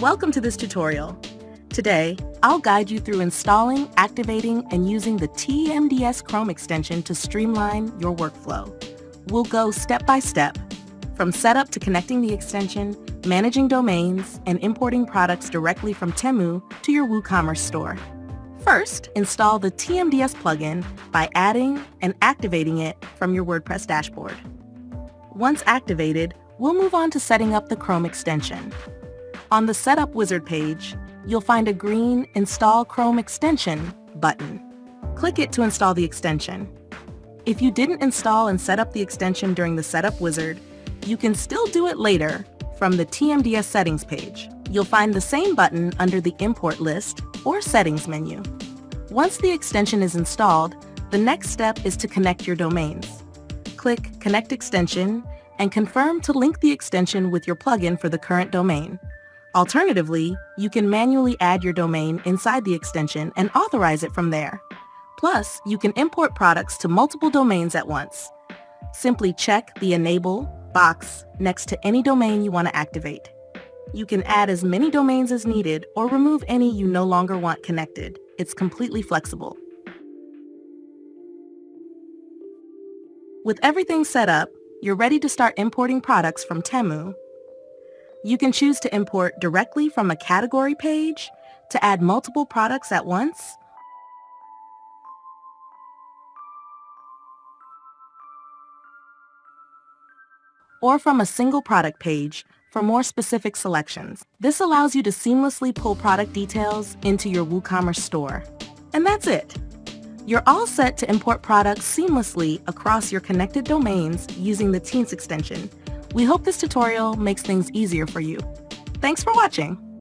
Welcome to this tutorial. Today, I'll guide you through installing, activating, and using the TMDS Chrome extension to streamline your workflow. We'll go step by step, from setup to connecting the extension, managing domains, and importing products directly from Temu to your WooCommerce store. First, install the TMDS plugin by adding and activating it from your WordPress dashboard. Once activated, we'll move on to setting up the Chrome extension. On the Setup Wizard page, you'll find a green Install Chrome Extension button. Click it to install the extension. If you didn't install and set up the extension during the Setup Wizard, you can still do it later from the TMDS Settings page. You'll find the same button under the Import list or Settings menu. Once the extension is installed, the next step is to connect your domains. Click Connect Extension and confirm to link the extension with your plugin for the current domain. Alternatively, you can manually add your domain inside the extension and authorize it from there. Plus, you can import products to multiple domains at once. Simply check the Enable box next to any domain you want to activate. You can add as many domains as needed or remove any you no longer want connected. It's completely flexible. With everything set up, you're ready to start importing products from Temu you can choose to import directly from a category page to add multiple products at once, or from a single product page for more specific selections. This allows you to seamlessly pull product details into your WooCommerce store. And that's it. You're all set to import products seamlessly across your connected domains using the Teens extension we hope this tutorial makes things easier for you. Thanks for watching.